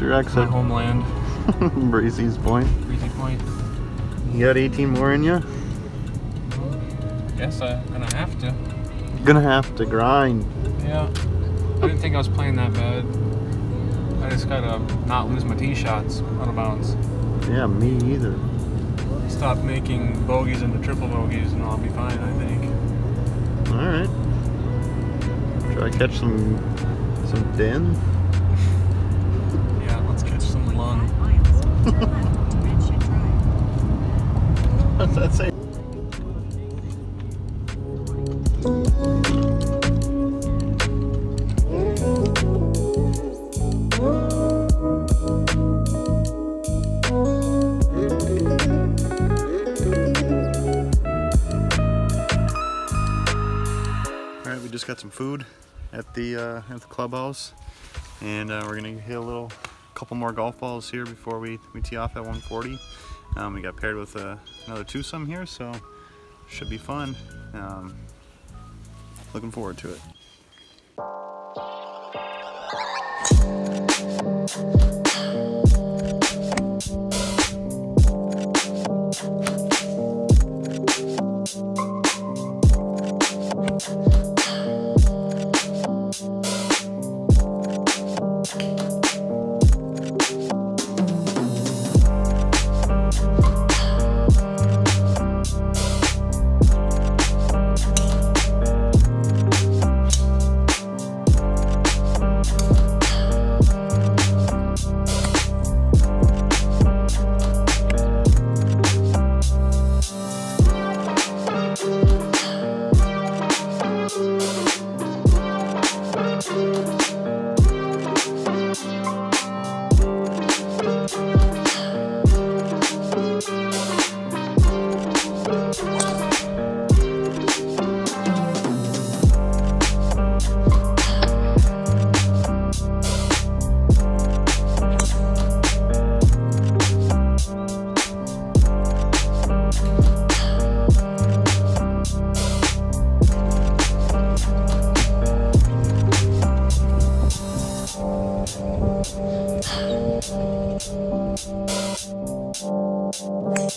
What's your My exit? homeland, Breezy's Point. Breezy Point. You got 18 more in you? Guess I'm gonna have to. Gonna have to grind. Yeah. I didn't think I was playing that bad. I just gotta not lose my tee shots out of bounds. Yeah, me either. Stop making bogeys into triple bogeys and I'll be fine, I think. All right. Try to catch some some din. Just got some food at the uh, at the clubhouse, and uh, we're gonna hit a little couple more golf balls here before we, we tee off at 140. Um, we got paired with uh, another twosome here, so should be fun. Um, looking forward to it.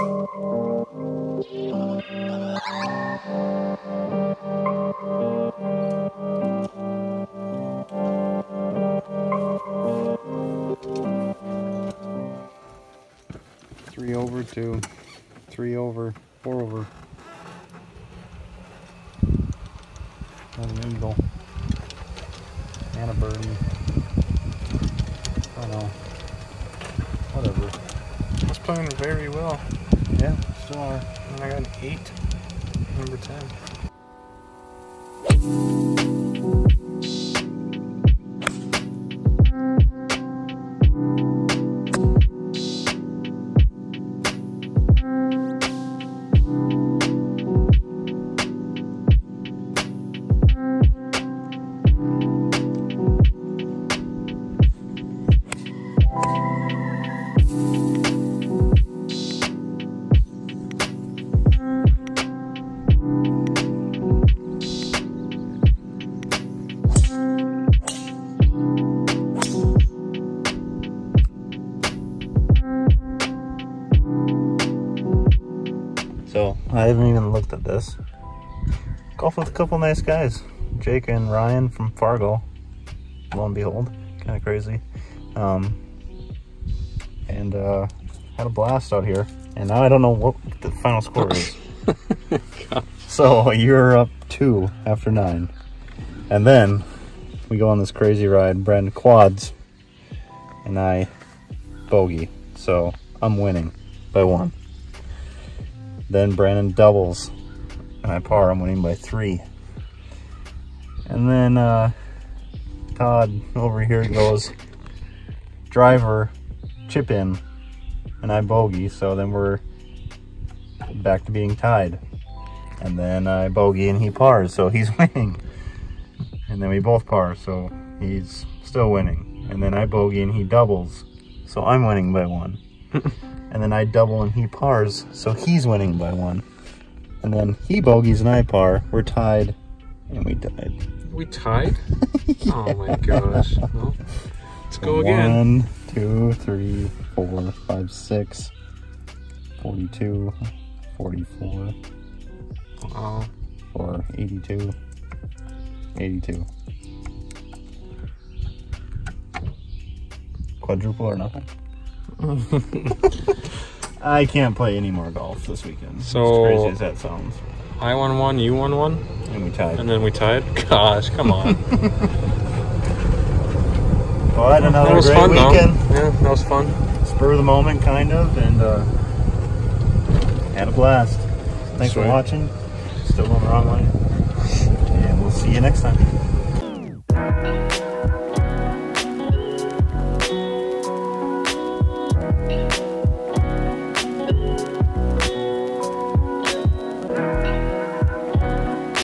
Three over, two, three over, four over. And an eagle. And a birdie. I don't know. Whatever. I was playing very well. Yeah, still are. And I got an 8. Number 10. So I haven't even looked at this. Golf with a couple nice guys. Jake and Ryan from Fargo. Lo and behold, kind of crazy. Um, and uh, had a blast out here. And now I don't know what the final score is. so you're up two after nine. And then we go on this crazy ride. Brandon quads. And I bogey. So I'm winning by one. Then Brandon doubles and I par, I'm winning by three. And then uh, Todd over here goes driver, chip in, and I bogey. So then we're back to being tied. And then I bogey and he pars, so he's winning. And then we both par, so he's still winning. And then I bogey and he doubles, so I'm winning by one. and then I double and he pars, so he's winning by one. And then he bogeys and I par, we're tied, and we died. We tied? Oh my gosh. Well, let's go again. One, two, three, four, five, six, 42, 44, Wow. or 82, 82. Quadruple or nothing? I can't play any more golf this weekend. So- as crazy as that sounds. I won one, you won one, And we tied. and then we tied? Gosh, come on. But another that was great fun, weekend. though. Yeah, that was fun. Spur of the moment, kind of, and uh, had a blast. Thanks Sweet. for watching. Still going the wrong way. And we'll see you next time.